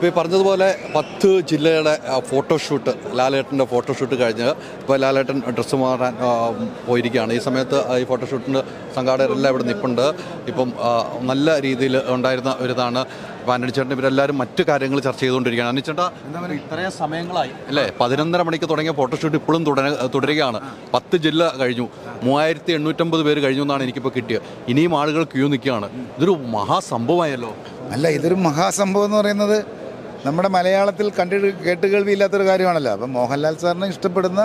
ഇപ്പോൾ ഈ പറഞ്ഞതുപോലെ പത്ത് ജില്ലയുടെ ഫോട്ടോഷൂട്ട് ലാലേട്ടന്റെ ഫോട്ടോഷൂട്ട് കഴിഞ്ഞ് ഇപ്പോൾ ലാലേട്ടൻ ഡ്രസ്സ് മാറാൻ പോയിരിക്കുകയാണ്. ഈ സമയത്ത് ഈ ഫോട്ടോഷൂട്ടിന്റെ സംഘാടകരെല്ലാം ഇവിടെ നിൽപ്പുണ്ട് ഇപ്പം നല്ല രീതിയിൽ ഉണ്ടായിരുന്ന ഒരിതാണ് ഇപ്പോൾ അനിച്ചേട്ടൻ ഇവരെല്ലാവരും മറ്റു കാര്യങ്ങൾ ചർച്ച ചെയ്തുകൊണ്ടിരിക്കുകയാണ്. അനിച്ചേട്ടാ എന്താ പറയുക ഇത്രയും സമയങ്ങളായി. അല്ലേ? പതിനൊന്നര മണിക്ക് തുടങ്ങിയ ഫോട്ടോഷൂട്ട് ഇപ്പോഴും തുടര തുടരുകയാണ്. പത്ത് ജില്ല കഴിഞ്ഞു. മൂവായിരത്തി എണ്ണൂറ്റമ്പത് പേര് കഴിഞ്ഞു എന്നാണ് എനിക്കിപ്പോൾ കിട്ടിയത്. ഇനിയും ആളുകൾ ക്യൂ നിൽക്കുകയാണ്. ഇതൊരു മഹാസംഭവമായല്ലോ. അല്ല ഇതൊരു മഹാസംഭവം എന്ന് പറയുന്നത് നമ്മുടെ മലയാളത്തിൽ കണ്ടി കേൾവിയില്ലാത്തൊരു കാര്യമാണല്ലോ. അപ്പം മോഹൻലാൽ സാറിനെ ഇഷ്ടപ്പെടുന്ന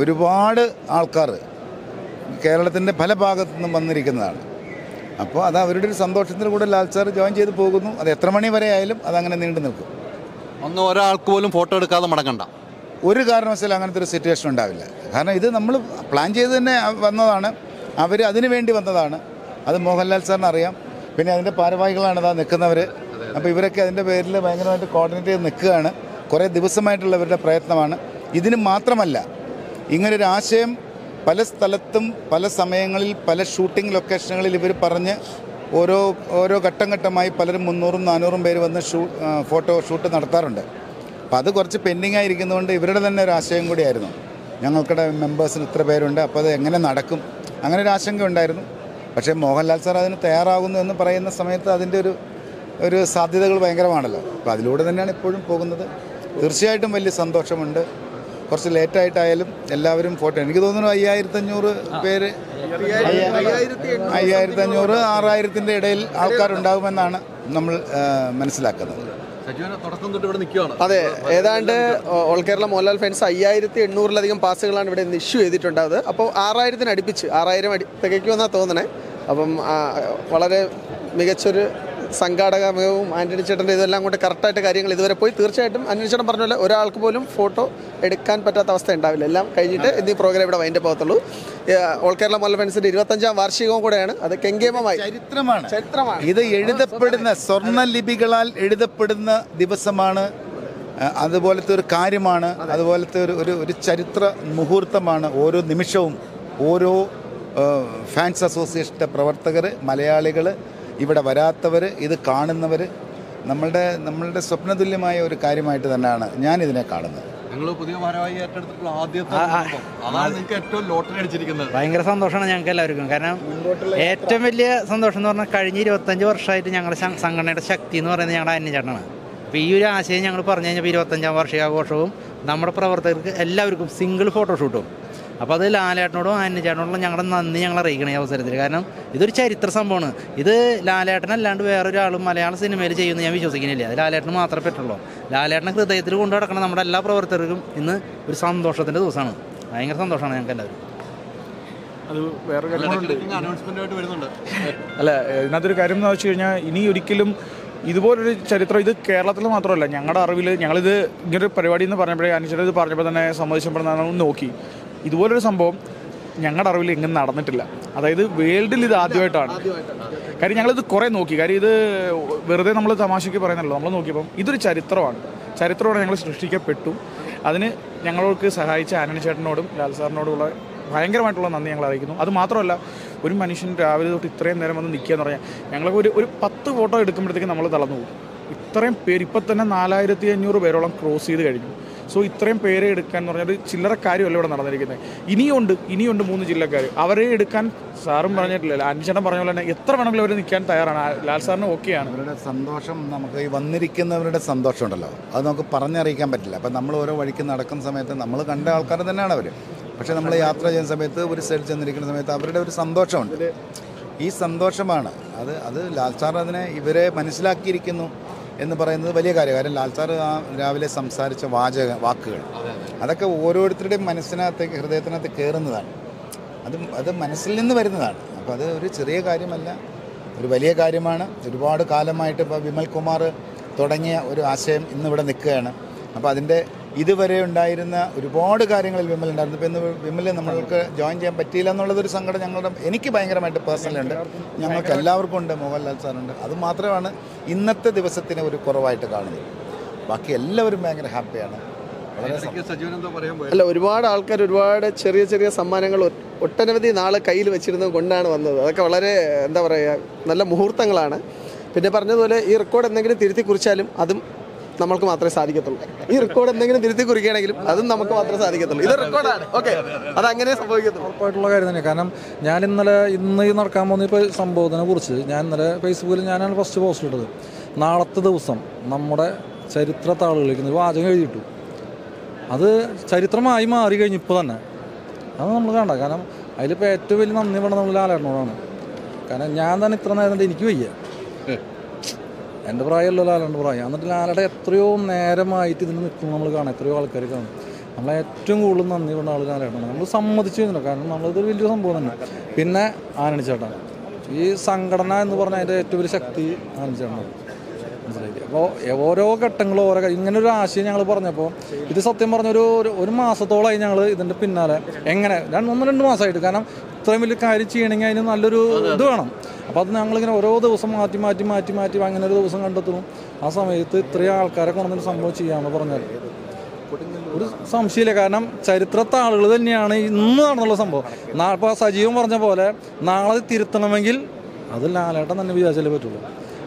ഒരുപാട് ആൾക്കാർ കേരളത്തിന്റെ പല ഭാഗത്തു നിന്നും വന്നിരിക്കുന്നതാണ്. അപ്പോൾ അത് അവരുടെ ഒരു സന്തോഷത്തിന് കൂടെ ലാൽ സാർ ജോയിൻ ചെയ്ത് പോകുന്നു. അത് എത്ര മണി വരെ ആയാലും അതങ്ങനെ നീണ്ടു നിൽക്കും. ഒന്ന് ഒരാൾക്ക് പോലും ഫോട്ടോ എടുക്കാതെ മടങ്ങണ്ട. ഒരു കാരണവശാലും അങ്ങനത്തെ ഒരു സിറ്റുവേഷൻ ഉണ്ടാവില്ല. കാരണം ഇത് നമ്മൾ പ്ലാൻ ചെയ്ത് തന്നെ വന്നതാണ്. അവർ അതിനു വേണ്ടി വന്നതാണ്. അത് മോഹൻലാൽ സാറിന് അറിയാം. പിന്നെ അതിന്റെ ഭാരവാഹികളാണ് ഇതാ നിൽക്കുന്നവർ അപ്പോൾ ഇവരൊക്കെ അതിന്റെ പേരിൽ ഭയങ്കരമായിട്ട് കോർഡിനേറ്റ് ചെയ്ത് നിൽക്കുകയാണ്. കുറേ ദിവസമായിട്ടുള്ളവരുടെ പ്രയത്നമാണ്. ഇതിന് മാത്രമല്ല ഇങ്ങനൊരു ആശയം പല സ്ഥലത്തും പല സമയങ്ങളിൽ പല ഷൂട്ടിംഗ് ലൊക്കേഷനുകളിൽ ഇവർ പറഞ്ഞ് ഓരോ ഓരോ ഘട്ടം ഘട്ടമായി പലരും മുന്നൂറും നാനൂറും പേര് വന്ന് ഷൂ ഫോട്ടോ ഷൂട്ട് നടത്താറുണ്ട്. അപ്പം അത് കുറച്ച് പെൻഡിങ് ആയിരിക്കുന്നതുകൊണ്ട് ഇവരുടെ തന്നെ ഒരു ആശയം കൂടിയായിരുന്നു. ഞങ്ങൾക്കിടെ മെമ്പേഴ്സിന് ഇത്ര പേരുണ്ട് അപ്പോൾ അത് എങ്ങനെ നടക്കും? അങ്ങനെ ഒരു ആശങ്ക ഉണ്ടായിരുന്നു. പക്ഷേ മോഹൻലാൽ സാർ അതിന് തയ്യാറാകുന്നു എന്ന് പറയുന്ന സമയത്ത് അതിന്റെ ഒരു ഒരു സാധ്യതകൾ ഭയങ്കരമാണല്ലോ. അപ്പോൾ അതിലൂടെ തന്നെയാണ് ഇപ്പോഴും പോകുന്നത്. തീർച്ചയായിട്ടും വലിയ സന്തോഷമുണ്ട്. കുറച്ച് ലേറ്റായിട്ടായാലും എല്ലാവരും ഫോട്ടോ എനിക്ക് തോന്നുന്നു അയ്യായിരത്തഞ്ഞൂറ് പേര് അയ്യായിരത്തി അഞ്ഞൂറ് ആറായിരത്തിന്റെ ഇടയിൽ ആൾക്കാരുണ്ടാകുമെന്നാണ് നമ്മൾ മനസ്സിലാക്കുന്നത്. അതെ ഏതാണ്ട് ഓൾ കേരള മോഹൻലാൽ ഫാൻസ് അയ്യായിരത്തി എണ്ണൂറിലധികം പാസുകളാണ് ഇവിടെ ഇന്ന് ഇഷ്യൂ ചെയ്തിട്ടുണ്ടായത്. അപ്പോൾ ആറായിരത്തിന് അടുപ്പിച്ച് ആറായിരം അടി തികയ്ക്കുമെന്നാണ് തോന്നണേ. അപ്പം വളരെ മികച്ചൊരു സംഘാടക ആന്റണി ആന്റണി ചേട്ടന്റെ ഇതെല്ലാം കൊണ്ട് കറക്റ്റായിട്ട് കാര്യങ്ങൾ ഇതുവരെ പോയി. തീർച്ചയായിട്ടും ആന്റണി ചേട്ടൻ പറഞ്ഞ പോലെ ഒരാൾക്ക് പോലും ഫോട്ടോ എടുക്കാൻ പറ്റാത്ത അവസ്ഥ ഉണ്ടാവില്ല. എല്ലാം കഴിഞ്ഞിട്ട് ഇന്ന് ഈ പ്രോഗ്രാം ഇവിടെ വൈൻഡപ്പ് ആകത്തുള്ളൂ. ഓൾ കേരള മോഹൻലാൽ ഫാൻസിന്റെ ഇരുപത്തഞ്ചാം വാർഷികവും കൂടെയാണ്. അത് കെങ്കേമമായി. ചരിത്രമാണ്. ചരിത്രമാണ്. ഇത് എഴുതപ്പെടുന്ന സ്വർണ ലിപികളാൽ എഴുതപ്പെടുന്ന ദിവസമാണ്. അതുപോലത്തെ ഒരു കാര്യമാണ്. അതുപോലത്തെ ഒരു ഒരു ഒരു ചരിത്ര മുഹൂർത്തമാണ് ഓരോ നിമിഷവും ഓരോ ഫാൻസ് അസോസിയേഷന്റെ പ്രവർത്തകർ മലയാളികൾ ഇവിടെ വരാത്തവർ ഇത് കാണുന്നവർ നമ്മളുടെ നമ്മളുടെ സ്വപ്നതുല്യമായ ഒരു കാര്യമായിട്ട് തന്നെയാണ് ഞാൻ ഇതിനെ കാണുന്നത്. ഞങ്ങൾ പുതിയ ഭാരവാഹി ആദ്യത്തെ സംഭവം. അതാണ് നിങ്ങൾക്ക് ഏറ്റവും ലോട്ടറി അടിച്ചിരിക്കുന്നത്. ഭയങ്കര സന്തോഷമാണ് ഞങ്ങൾക്ക് എല്ലാവർക്കും. കാരണം ഏറ്റവും വലിയ സന്തോഷം എന്ന് പറഞ്ഞാൽ കഴിഞ്ഞ ഇരുപത്തഞ്ച് വർഷമായിട്ട് ഞങ്ങളുടെ സംഘടനയുടെ ശക്തി എന്ന് പറയുന്നത് ഞങ്ങളുടെ അന്യചേട്ടനാണ്. അപ്പോൾ ഈ ഒരു ആശയം ഞങ്ങൾ പറഞ്ഞു കഴിഞ്ഞപ്പോൾ ഇരുപത്തഞ്ചാം വാർഷികാഘോഷവും നമ്മുടെ പ്രവർത്തകർക്ക് എല്ലാവർക്കും സിംഗിൾ ഫോട്ടോഷൂട്ടും അപ്പോൾ അത് ലാലേട്ടനോടും അന്യചേട്ടനോടും ഞങ്ങളുടെ നന്ദി ഞങ്ങൾ അറിയിക്കണം ഈ അവസരത്തിൽ കാരണം ഇതൊരു ചരിത്ര സംഭവമാണ്. ഇത് ലാലേട്ടനല്ലാണ്ട് വേറൊരാളും മലയാള സിനിമയിൽ ചെയ്യുമെന്ന് ഞാൻ വിശ്വസിക്കുന്നില്ല. അത് ലാലേട്ടന് മാത്രമേ പറ്റുള്ളൂ. ലാലേട്ടനെ ഹൃദയത്തിൽ കൊണ്ടു നടക്കണം നമ്മുടെ എല്ലാ പ്രവർത്തകർക്കും ഇന്ന് ഒരു സന്തോഷത്തിന്റെ ദിവസമാണ്. ഭയങ്കര സന്തോഷമാണ് ഞങ്ങൾക്ക് എല്ലാവരും അത് വേറെ കാര്യങ്ങളുണ്ട് അനൗൺസ്മെന്റ് ആയിട്ട് വരുന്നുണ്ട്. അല്ല ഇതിനകത്തൊരു കാര്യം എന്ന് വെച്ച് കഴിഞ്ഞാൽ ഇനി ഒരിക്കലും ഇതുപോലൊരു ചരിത്രം ഇത് കേരളത്തിൽ മാത്രമല്ല ഞങ്ങളുടെ അറിവിൽ ഞങ്ങളിത് ഇങ്ങനൊരു പരിപാടി എന്ന് പറഞ്ഞപ്പോഴേ അനുശ്ചിത ഇത് പറഞ്ഞപ്പോൾ തന്നെ സമ്മതിച്ചപ്പോൾ നോക്കി. ഇതുപോലൊരു സംഭവം ഞങ്ങളുടെ അറിവിൽ എങ്ങും നടന്നിട്ടില്ല. അതായത് വേൾഡിൽ ഇത് ആദ്യമായിട്ടാണ്. കാര്യം ഞങ്ങളിത് കുറേ നോക്കി. കാര്യം ഇത് വെറുതെ നമ്മൾ തമാശയ്ക്ക് പറയുന്നല്ലോ നമ്മൾ നോക്കിയപ്പം ഇതൊരു ചരിത്രമാണ്. ചരിത്രമാണ് ഞങ്ങൾ സൃഷ്ടിക്കപ്പെട്ടു. അതിന് ഞങ്ങൾക്ക് സഹായിച്ച ആനണി ചേട്ടനോടും ലാൽ സാറിനോടുമുള്ള ഭയങ്കരമായിട്ടുള്ള നന്ദി ഞങ്ങൾ അറിയിക്കുന്നു. അത് മാത്രമല്ല ഒരു മനുഷ്യൻ രാവിലെ തൊട്ട് ഇത്രയും നേരം വന്ന് നിൽക്കുക എന്ന് പറഞ്ഞാൽ ഞങ്ങൾക്ക് ഒരു ഒരു പത്ത് ഫോട്ടോ എടുക്കുമ്പോഴത്തേക്ക് നമ്മൾ തളർന്നു പോകും. ഇത്രയും പേര് ഇപ്പം തന്നെ നാലായിരത്തി അഞ്ഞൂറ് പേരോളം ക്രോസ് ചെയ്ത് കഴിഞ്ഞു. സോ ഇത്രയും പേരെ എടുക്കാൻ എന്ന് പറഞ്ഞാൽ ചില്ലറ കാര്യമല്ല ഇവിടെ നടന്നിരിക്കുന്നത്. ഇനിയുണ്ട് ഇനിയുണ്ട് മൂന്ന് ജില്ലക്കാർ അവരെ എടുക്കാൻ സാറും പറഞ്ഞിട്ടില്ല. അഞ്ചെണ്ണം പറഞ്ഞ പോലെ തന്നെ എത്ര വേണമെങ്കിലും അവർ നിൽക്കാൻ തയ്യാറാണ്. ലാൽ സാറിന് ഓക്കെയാണ്. അവരുടെ സന്തോഷം നമുക്ക് ഈ വന്നിരിക്കുന്നവരുടെ സന്തോഷം ഉണ്ടല്ലോ. അത് നമുക്ക് പറഞ്ഞറിയിക്കാൻ പറ്റില്ല. അപ്പം നമ്മൾ ഓരോ വഴിക്ക് നടക്കുന്ന സമയത്ത് നമ്മൾ കണ്ട ആൾക്കാർ തന്നെയാണ് അവർ പക്ഷേ നമ്മൾ യാത്ര ചെയ്യുന്ന സമയത്ത് ഒരു സൈഡിൽ ചെന്നിരിക്കുന്ന സമയത്ത് അവരുടെ ഒരു സന്തോഷമുണ്ട്. ഈ സന്തോഷമാണ്. അത് അത് ലാൽ സാർ അതിനെ ഇവരെ മനസ്സിലാക്കിയിരിക്കുന്നു. എന്ന് പറയുന്നത് വലിയ കാര്യം. കാരണം ലാൽ സാർ ആ രാവിലെ സംസാരിച്ച വാചക വാക്കുകൾ. അതൊക്കെ ഓരോരുത്തരുടെയും മനസ്സിനകത്തേക്ക് ഹൃദയത്തിനകത്ത് കയറുന്നതാണ് അത് അത് മനസ്സിൽ നിന്ന് വരുന്നതാണ്. അപ്പോൾ അത് ഒരു ചെറിയ കാര്യമല്ല. ഒരു വലിയ കാര്യമാണ്. ഒരുപാട് കാലമായിട്ട് ഇപ്പോൾ വിമൽ കുമാർ തുടങ്ങിയ ഒരു ആശയം ഇന്നിവിടെ നിൽക്കുകയാണ്. അപ്പോൾ അതിന്റെ ഇതുവരെ ഉണ്ടായിരുന്ന ഒരുപാട് കാര്യങ്ങളിൽ വിമൽ ഉണ്ടായിരുന്നു. ഇപ്പോൾ ഇന്ന് വിമൽ നമ്മൾക്ക് ജോയിൻ ചെയ്യാൻ പറ്റിയില്ല എന്നുള്ളതൊരു സങ്കടം ഞങ്ങളുടെ എനിക്ക് ഭയങ്കരമായിട്ട് പേഴ്സണലുണ്ട് ഞങ്ങൾക്ക് എല്ലാവർക്കും ഉണ്ട് മോഹൻലാൽ സാറുണ്ട് അത് മാത്രമാണ് ഇന്നത്തെ ദിവസത്തിന് ഒരു കുറവായിട്ട് കാണുന്നത്. ബാക്കി എല്ലാവരും ഭയങ്കര ഹാപ്പിയാണ് സജീവൻ എന്താ പറയാൻ പോയത് അല്ല ഒരുപാട് ആൾക്കാർ ഒരുപാട് ചെറിയ ചെറിയ സമ്മാനങ്ങൾ ഒട്ടനവധി നാളെ കയ്യിൽ വെച്ചിരുന്നത് കൊണ്ടാണ് വന്നത്. അതൊക്കെ വളരെ എന്താ പറയുക നല്ല മുഹൂർത്തങ്ങളാണ്. പിന്നെ പറഞ്ഞതുപോലെ ഈ റെക്കോർഡ് എന്തെങ്കിലും തിരുത്തി കുറിച്ചാലും അതും നമ്മൾക്ക് മാത്രമേ സാധിക്കത്തുള്ളൂ. ഈ റെക്കോർഡ് എന്തെങ്കിലും തിരുത്തി കുറിക്കുകയാണെങ്കിലും അതും നമുക്ക് മാത്രമേ സാധിക്കത്തുള്ളൂ. ഇത് റെക്കോർഡാണ് ഓക്കെ അത് അങ്ങനെ സംഭവിക്കത്തുള്ളൂ. ഉറപ്പായിട്ടുള്ള കാര്യം തന്നെ. കാരണം ഞാൻ ഇന്നലെ ഇന്ന് നടക്കാൻ പോകുന്ന ഇപ്പോൾ സംഭവത്തിനെ കുറിച്ച് ഞാൻ ഇന്നലെ ഫേസ്ബുക്കിൽ ഞാനാണ് ഫസ്റ്റ് പോസ്റ്റ് ഇട്ടത്. നാളത്തെ ദിവസം നമ്മുടെ ചരിത്ര താളുകളിലേക്ക് വാചകം എഴുതിയിട്ടു. അത് ചരിത്രമായി മാറി കഴിഞ്ഞു ഇപ്പോൾ തന്നെ. അത് നമ്മൾ കണ്ട കാരണം അതിലിപ്പോൾ ഏറ്റവും വലിയ നന്ദി വേണം നമ്മൾ ലാലേട്ടനോടാണ്. കാരണം ഞാൻ തന്നെ ഇത്ര നേരം എനിക്ക് വയ്യ. എന്റെ പ്രായമല്ലോ ലാലേട്ടന്റെ പ്രായം. എന്നിട്ട് ലാലയുടെ എത്രയോ നേരമായിട്ട് ഇതിന് നിൽക്കുന്നു നമ്മൾ കാണാം എത്രയോ ആൾക്കാർ കാണും. നമ്മളെ ഏറ്റവും കൂടുതൽ നന്ദി കൊണ്ട ആൾ ലാലേട്ടാണ് നമ്മൾ സമ്മതിച്ചു കഴിഞ്ഞു കാരണം നമ്മളിതൊരു വലിയ സംഭവം തന്നെ. പിന്നെ ആനണിച്ചേട്ടാ ഈ സംഘടന എന്ന് പറഞ്ഞാൽ അതിന്റെ ഏറ്റവും വലിയ ശക്തി ആനണിച്ചേട്ടാണ് അപ്പോൾ ഓരോ ഘട്ടങ്ങളും ഓരോ ഇങ്ങനെ ഒരു ആശയം ഞങ്ങൾ പറഞ്ഞപ്പോൾ ഇത് സത്യം പറഞ്ഞ ഒരു- ഒരു മാസത്തോളമായി ഞങ്ങൾ ഇതിന്റെ പിന്നാലെ എങ്ങനെ? രണ്ട് ഒന്ന് രണ്ട് മാസമായിട്ട് കാരണം ഇത്രയും വലിയ കാര്യം ചെയ്യണമെങ്കിൽ അതിന് നല്ലൊരു ഇത് വേണം. അപ്പോൾ അത് ഞങ്ങളിങ്ങനെ ഓരോ ദിവസം മാറ്റി മാറ്റി മാറ്റി മാറ്റി അങ്ങനെ ഒരു ദിവസം കണ്ടെത്തുന്നു. ആ സമയത്ത് ഇത്രയും ആൾക്കാരെ കൊണ്ടൊരു സംഭവം ചെയ്യാമെന്ന് പറഞ്ഞാൽ ഒരു സംശയമില്ല. കാരണം ചരിത്രത്തെ ആളുകൾ തന്നെയാണ് ഇന്ന് നടന്നുള്ള സംഭവം. നാ- ഇപ്പോൾ സജീവൻ പറഞ്ഞ പോലെ നാളെ അത് തിരുത്തണമെങ്കിൽ അത് ലാലേട്ടൻ തന്നെ വിചാരിച്ചാലേ പറ്റുള്ളൂ.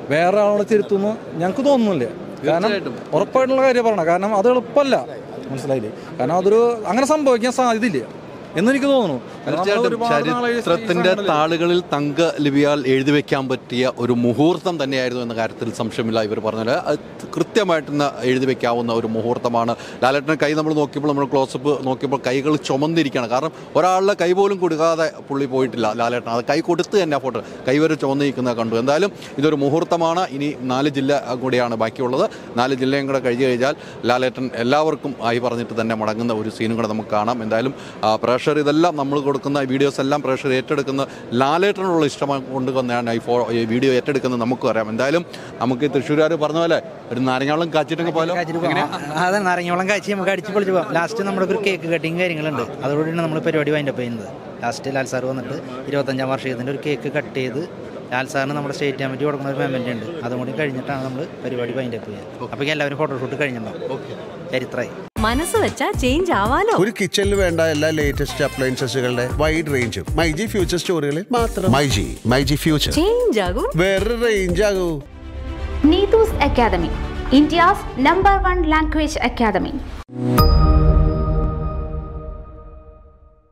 വേറെ ആളുകൾ തിരുത്തുന്നു ഞങ്ങൾക്ക് തോന്നുന്നില്ല. കാരണം ഉറപ്പായിട്ടുള്ള കാര്യം പറയണം കാരണം അത് എളുപ്പമല്ല. മനസ്സിലായില്ലേ? കാരണം അതൊരു അങ്ങനെ സംഭവിക്കാൻ സാധ്യതയില്ല. എന്നെനിക്ക് തോന്നുന്നു. തീർച്ചയായിട്ടും ചരിത്രത്തിന്റെ താളുകളിൽ തങ്ക ലിപിയാൽ എഴുതി വെക്കാൻ പറ്റിയ ഒരു മുഹൂർത്തം തന്നെയായിരുന്നു എന്ന കാര്യത്തിൽ സംശയമില്ല ഇവർ പറഞ്ഞാൽ അത് കൃത്യമായിട്ട് എഴുതി വെക്കാവുന്ന ഒരു മുഹൂർത്തമാണ്. ലാലേട്ടന്റെ കൈ നമ്മൾ നോക്കിയപ്പോൾ നമ്മൾ ക്ലോസപ്പ് നോക്കിയപ്പോൾ കൈകൾ ചുമന്നിരിക്കുകയാണ്. കാരണം ഒരാളുടെ കൈ പോലും കൊടുക്കാതെ പുള്ളി പോയിട്ടില്ല ലാലേട്ടൻ. അത് കൈ കൊടുത്ത് തന്നെ ഫോട്ടോ കൈ വരെ ചുമന്നിരിക്കുന്നത് കണ്ടു. എന്തായാലും ഇതൊരു മുഹൂർത്തമാണ്. ഇനി നാല് ജില്ല കൂടിയാണ് ബാക്കിയുള്ളത്. നാല് ജില്ലയും കൂടെ കഴിഞ്ഞ് കഴിഞ്ഞാൽ ലാലേട്ടൻ എല്ലാവർക്കും ആയി പറഞ്ഞിട്ട് തന്നെ മടങ്ങുന്ന ഒരു സീനും കൂടെ നമുക്ക് കാണാം. എന്തായാലും ആ, പ്രേക്ഷകർ ഇതെല്ലാം നമ്മൾ കൊടുക്കുന്ന വീഡിയോസ് എല്ലാം പ്രഷർ ഏറ്റെടുക്കുന്ന ലാലേട്ടനുള്ള ഇഷ്ടം കൊണ്ടുവന്നാണ് ഈ ഫോ ഈ വീഡിയോ ഏറ്റെടുക്കുന്നത് നമുക്കും അറിയാം. എന്തായാലും നമുക്ക് തൃശ്ശൂരുകാർ പറഞ്ഞ പോലെ ഒരു നാരങ്ങാവളം കാച്ചിട്ടൊക്കെ പോലോ. അതെ നാരങ്ങോളം കാച്ചി നമുക്ക് അടിച്ച് പൊളിച്ച് പോകാം ലാസ്റ്റ് നമ്മുടെ ഒരു കേക്ക് കട്ടിങ് കാര്യങ്ങളുണ്ട്. അതോടുകൂടിയാണ് നമ്മൾ പരിപാടി വൈൻഡപ്പ് ചെയ്യുന്നത്. ലാസ്റ്റ് ലാൽ സാർ വന്നിട്ട് ഇരുപത്തഞ്ചാം വാർഷികത്തിന്റെ ഒരു കേക്ക് കട്ട് ചെയ്ത് ലാൽ സാറിന് നമ്മുടെ സ്റ്റേറ്റ് കമ്മിറ്റി കൊടുക്കുന്ന ഒരു പേയ്മെന്റ് ഉണ്ട്. അതും കൂടി കഴിഞ്ഞിട്ടാണ് നമ്മൾ പരിപാടി വൈൻഡപ്പ് ചെയ്യുക. അപ്പോൾ എല്ലാവരും ഫോട്ടോഷൂട്ട് കഴിഞ്ഞിട്ടുണ്ടാവും. ചരിത്രമായി മനസ്സ് വെച്ചാൽ ചേഞ്ച് ആവാലോ? ഒരു കിച്ചണിൽ വേണ്ട എല്ലാ ലേറ്റസ്റ്റ് അപ്ലയൻസസുകളുടെ വൈഡ് റേഞ്ചും മൈജി ഫ്യൂച്ചർ സ്റ്റോറുകളിൽ മാത്രം. മൈജി മൈജി ഫ്യൂച്ചർ ചേഞ്ച് ആകും. വേറെ range ആകൂ. Neethu's academy India's number one language academy.